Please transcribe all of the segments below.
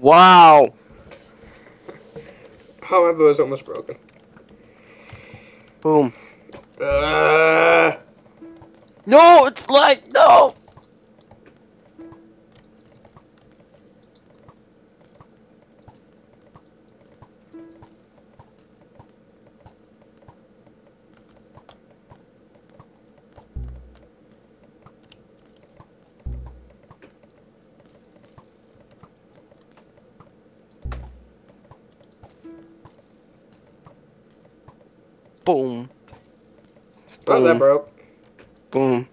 Wow. Oh, my bow is almost broken. Boom. Uh, No, it's like no. Boom. oh, that Boom. broke. Boom.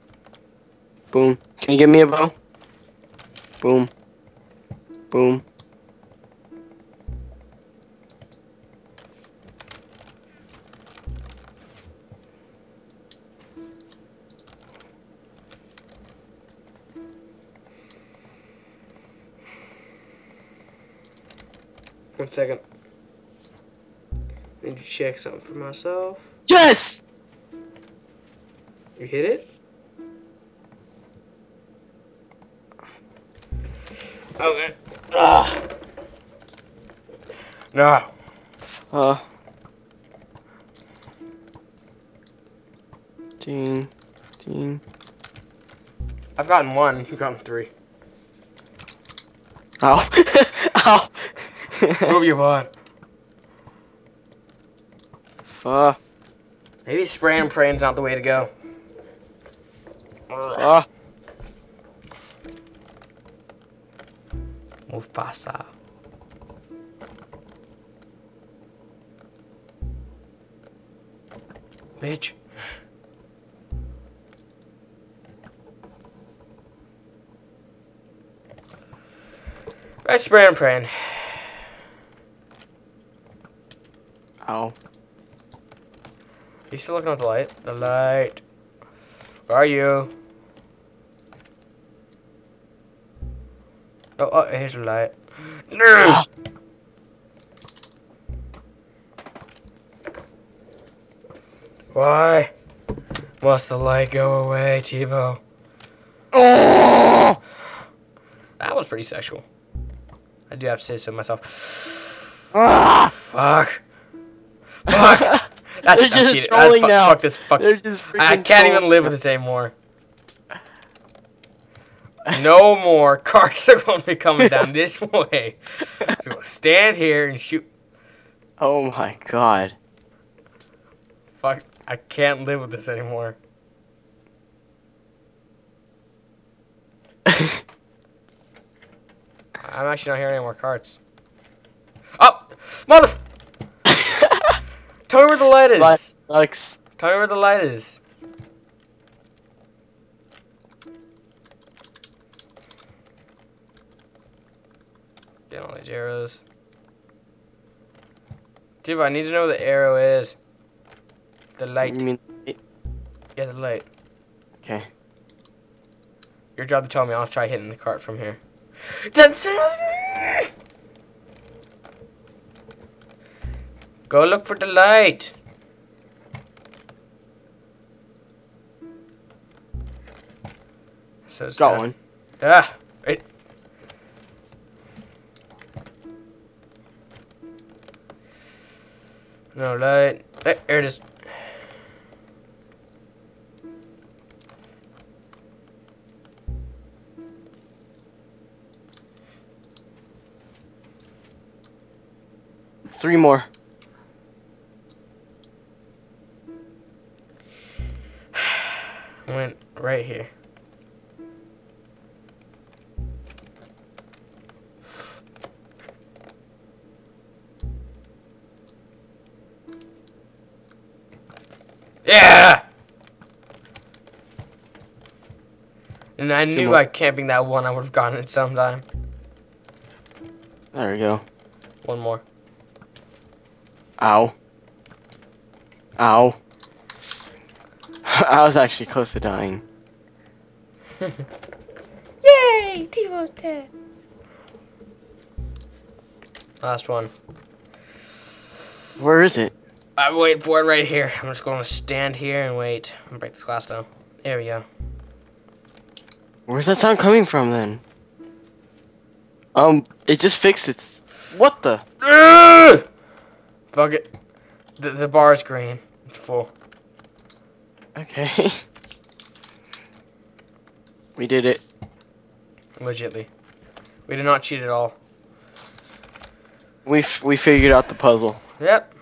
Boom. Can you give me a bow? Boom. Boom. One second. To check something for myself. Yes! You hit it? Okay. Ah. No. Uh. Ding. Ding. I've gotten one. You've gotten three. Ow. Ow. Move your butt. Fuck. Maybe spraying and praying's not the way to go. Fuck. Mufasa. Bitch. Right, spraying and praying. Ow. You still looking at the light? The light. Where are you? Oh, oh here's the light. No! Why must the light go away, TiVo? Oh! That was pretty sexual. I do have to say so myself. Ah! Fuck. Fuck. That's, They're just cheating. trolling fuck, now. fuck this. Fuck. They're just I can't even live with this anymore. No more cars are going to be coming down this way. So stand here and shoot. Oh my god. Fuck. I can't live with this anymore. I'm actually not hearing any more carts. Oh! Mother... Tell me where the light is. Life sucks. Tell me where the light is. Get all these arrows. Dude, I need to know where the arrow is. The light. You mean Yeah, the light. okay? Your job to tell me. I'll try hitting the cart from here. Go look for the light. So Got one. Ah, it. No light. There, there it is. Three more. Right here. Yeah! And I knew more. by camping that one I would have gotten it sometime. There we go. One more. Ow. Ow. I was actually close to dying. Yay! Tivo's dead. Last one. Where is it? I'm waiting for it right here. I'm just going to stand here and wait. I'm gonna break this glass though. There we go. Where's that sound coming from then? Um, it just fixed its. What the? Fuck it. The, the bar is green. It's full. Okay. we did it. Legitly. We did not cheat at all. We we figured out the puzzle. Yep.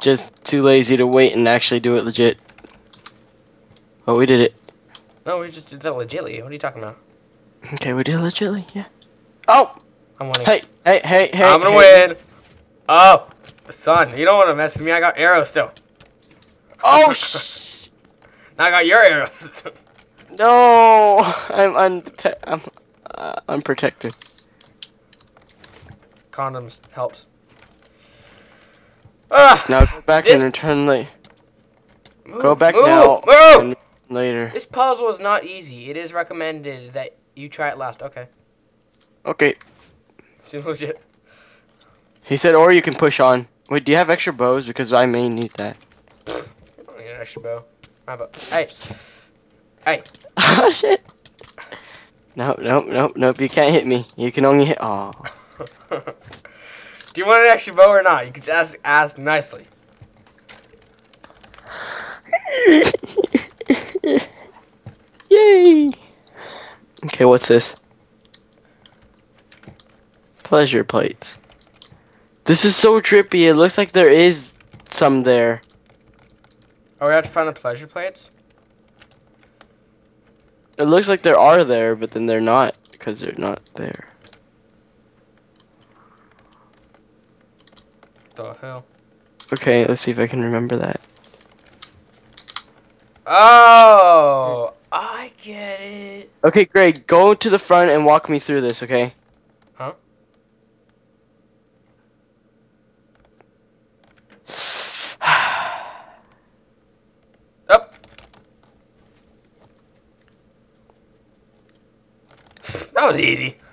Just too lazy to wait and actually do it legit. Oh, we did it. No, we just did that legitly. What are you talking about? Okay, we did it legitly. Yeah. Oh, I'm winning. hey, hey, hey, hey. I'm gonna hey. win. Oh, son, you don't want to mess with me. I got arrows still. Oh, sh- Now I got your arrows. no! I'm unte- I'm uh, unprotected. Condoms helps. Ah, Now go back This- and return late. Go back move, now. Move. later. This puzzle is not easy. It is recommended that you try it last. Okay. Okay. Seems legit. He said, or you can push on. Wait, do you have extra bows? Because I may need that. I don't need an extra bow. My bow. Hey. Hey. oh shit. Nope, nope, nope, nope. You can't hit me. You can only hit. Oh. Do you want an extra bow or not? You could just ask, ask nicely. Yay! Okay, what's this? Pleasure plates. This is so trippy. It looks like there is some there. Oh, we have to find the pleasure plates? It looks like there are there, but then they're not because they're not there. The hell? Okay, let's see if I can remember that. Oh, hmm. I get it. Okay, Greg, go to the front and walk me through this, okay? Huh? Up. That was easy.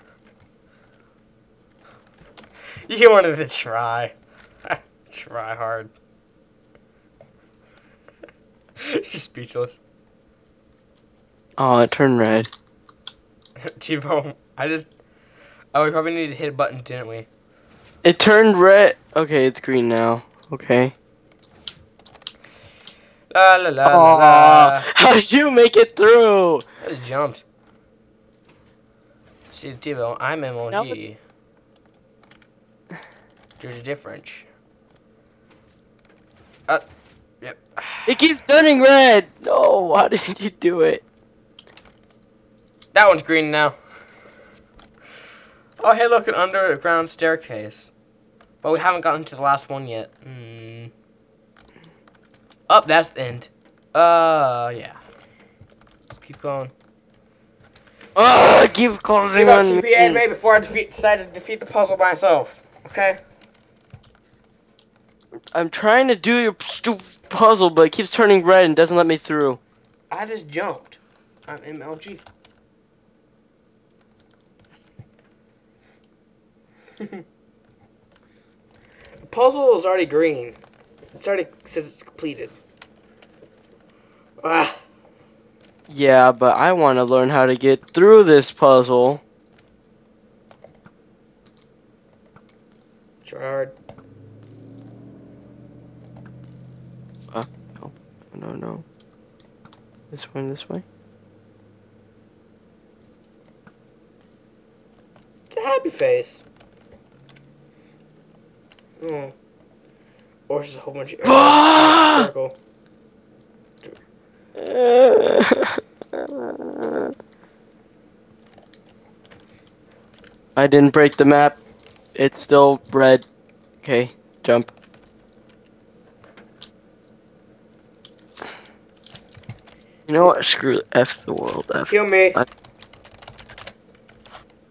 You wanted to try. try hard. You're speechless. oh, it turned red. T-Bone, I just... Oh, we probably needed to hit a button, didn't we? It turned red. Okay, it's green now. Okay. La la la la la. how did you make it through? I just jumped. See, T-Bone, I'm MLG. There's a difference. Uh, yep. It keeps turning red. No, how did you do it? That one's green now. Oh, hey, look, an underground staircase. But we haven't gotten to the last one yet. Hmm. Up, that's the end. Uh, yeah. Let's keep going. Oh, I keep closing on TP anime me. before I defeat, decide to defeat the puzzle myself. Okay? I'm trying to do your stupid puzzle, but it keeps turning red and doesn't let me through. I just jumped. I'm MLG. the puzzle is already green. It's already says it's completed. Ah, Yeah, but I want to learn how to get through this puzzle. try hard. Uh, no, no. no. This one, this way. It's a happy face. Oh. Or just a whole bunch of arrows ah! circle. I didn't break the map. It's still red. Okay, jump. You know what? Screw F the world. F. Kill me.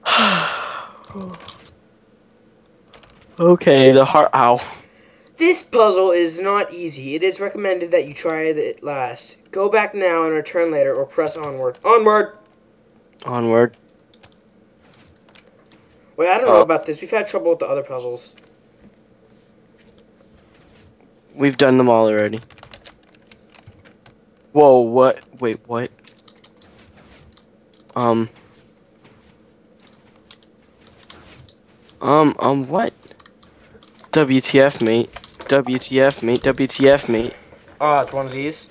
okay, the heart. Ow. This puzzle is not easy. It is recommended that you try it last. Go back now and return later or press onward. Onward! Onward. Wait, I don't know Oh. about this. We've had trouble with the other puzzles. We've done them all already. Whoa, what? Wait, what? Um. Um, um, what? WTF, mate. WTF, mate. WTF, mate. Oh, it's one of these.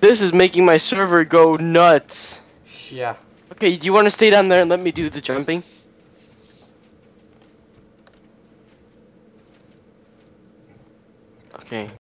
This is making my server go nuts. Yeah. Okay, do you want to stay down there and let me do the jumping? Okay.